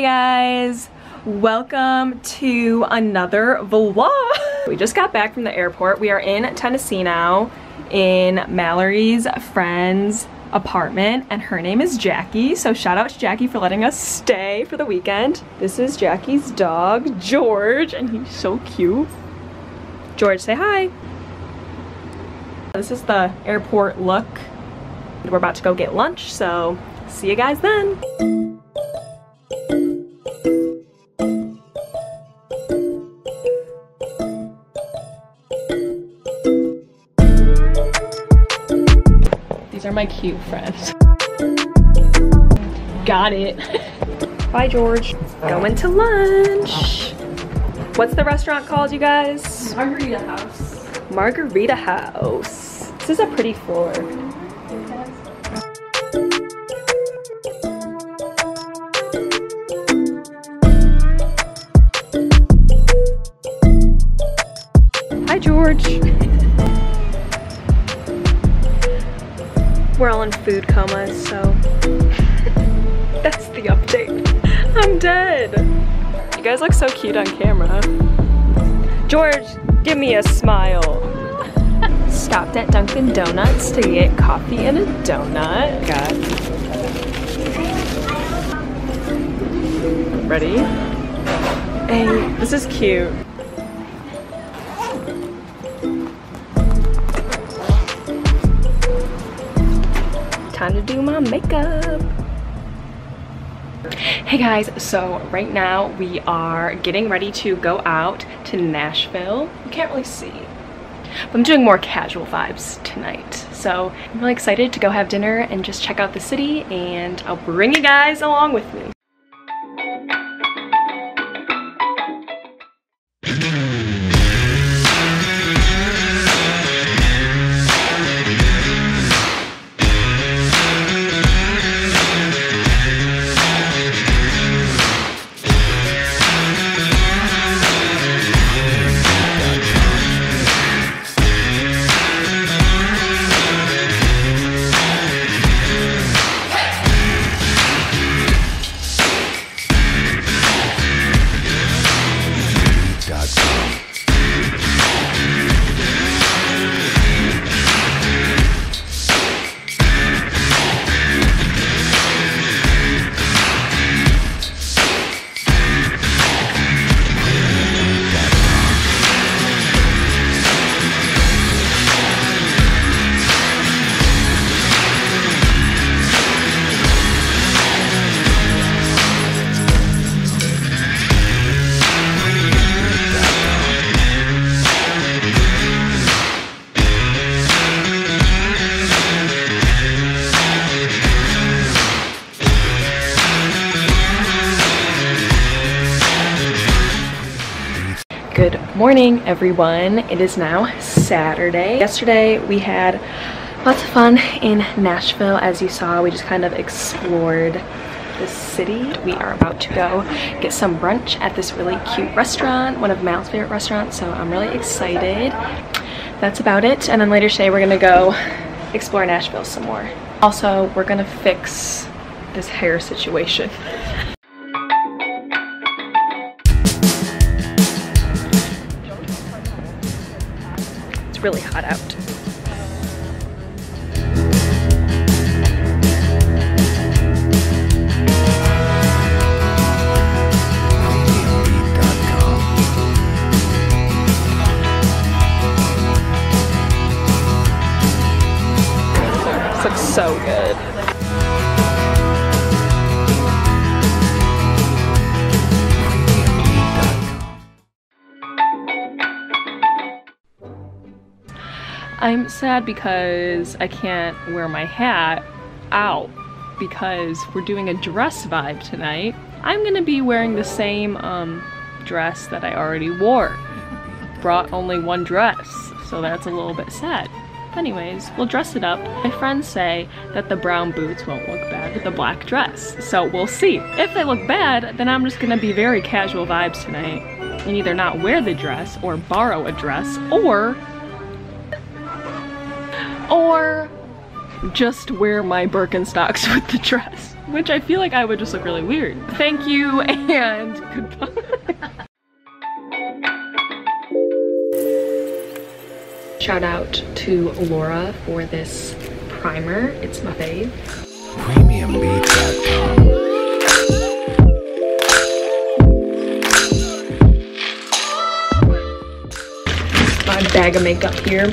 guys! Welcome to another vlog! We just got back from the airport. We are in Tennessee now in Mallory's friend's apartment and her name is Jacqui. So shout out to Jacqui for letting us stay for the weekend. This is Jacqui's dog, George, and he's so cute. George, say hi. This is the airport look. We're about to go get lunch, so see you guys then. These are my cute friends. Got it. Bye, George. Going to lunch. What's the restaurant called, you guys? Margarita House. Margarita House. This is a pretty floor. We're all in food comas, so that's the update. I'm dead. You guys look so cute on camera. George, give me a smile. Stopped at Dunkin' Donuts to get coffee and a donut. Got. Ready? Hey, this is cute. Time to do my makeup. Hey guys, so right now we are getting ready to go out to Nashville. You can't really see, but I'm doing more casual vibes tonight. So I'm really excited to go have dinner and just check out the city and I'll bring you guys along with me. Morning, everyone. It is now Saturday. Yesterday we had lots of fun in Nashville. As you saw, we just kind of explored the city. We are about to go get some brunch at this really cute restaurant, one of Mal's favorite restaurants, so I'm really excited. That's about it. And then later today we're gonna go explore Nashville some more. Also, we're gonna fix this hair situation. It's really hot out. Looks so good. I'm sad because I can't wear my hat out because we're doing a dress vibe tonight. I'm gonna be wearing the same um, dress that I already wore. Brought only one dress, so that's a little bit sad. Anyways, we'll dress it up. My friends say that the brown boots won't look bad with the black dress, so we'll see. If they look bad, then I'm just gonna be very casual vibes tonight and either not wear the dress or borrow a dress or or just wear my Birkenstocks with the dress. which I feel like I would just look really weird. Thank you and goodbye. Shout out to Laura for this primer. It's my fave. PremiumBeat.com. My bag of makeup here.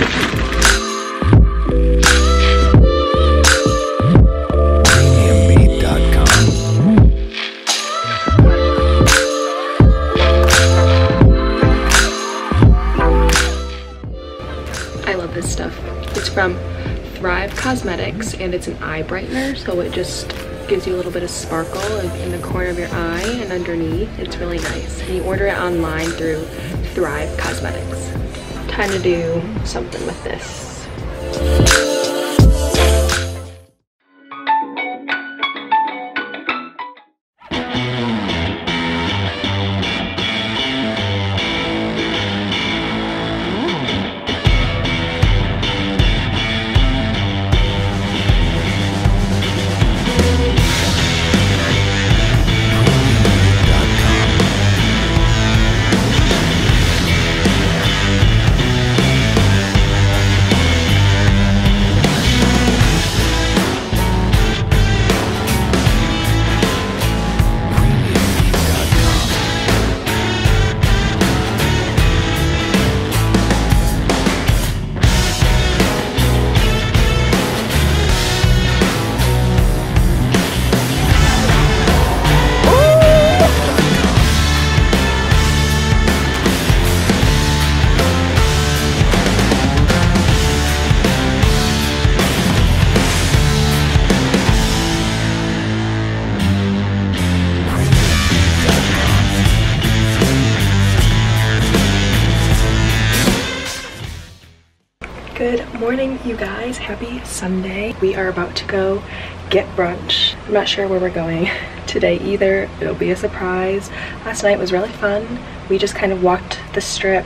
From Thrive Cosmetics and it's an eye brightener so it just gives you a little bit of sparkle in the corner of your eye and underneath. It's really nice. And you order it online through Thrive Cosmetics. Time to do something with this. Morning, you guys. Happy Sunday. We are about to go get brunch. I'm not sure where we're going today either. It'll be a surprise. Last night was really fun. We just kind of walked the strip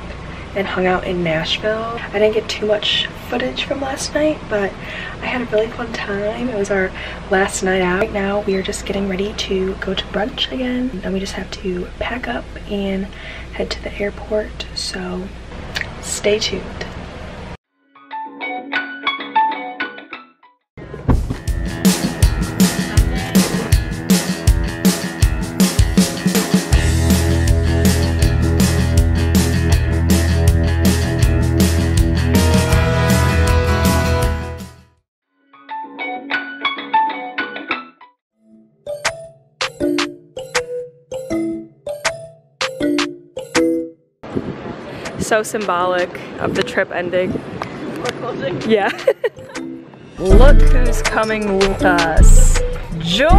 and hung out in Nashville. I didn't get too much footage from last night, but I had a really fun time. It was our last night out. Right now, we are just getting ready to go to brunch again. Then we just have to pack up and head to the airport. So stay tuned. So symbolic of the trip ending. Yeah. Look who's coming with us. George!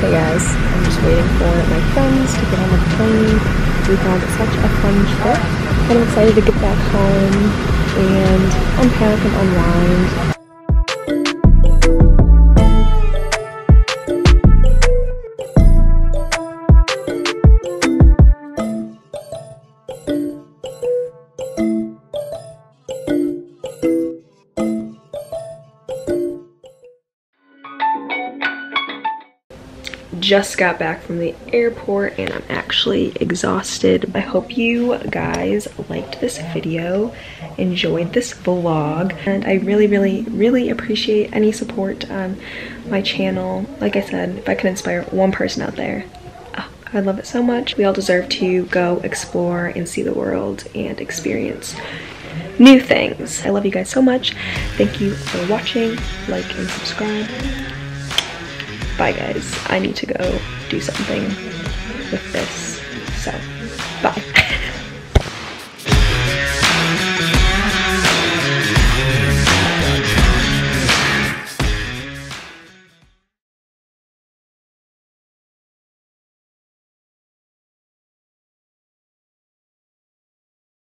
Hey guys, I'm just waiting for my friends to get on the plane. We had such a fun trip. I'm excited to get back home and unpack and unwind. Just got back from the airport and I'm actually exhausted. I hope you guys liked this video, enjoyed this vlog, and I really, really, really appreciate any support on my channel. Like I said, if I can inspire one person out there, oh, I love it so much. We all deserve to go explore and see the world and experience new things. I love you guys so much. Thank you for watching, like and subscribe. Bye guys, I need to go do something with this, so bye.